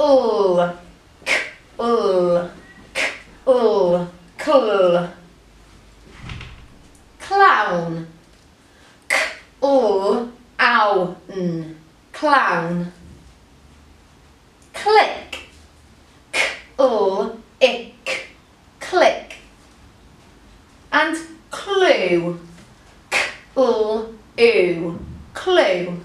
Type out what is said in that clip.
ul, k, ul, k, ul, cl. Clown, k, ul, ow, n, clown. Click, k, ul, ick, click. And clue, k, ul, ew, clue.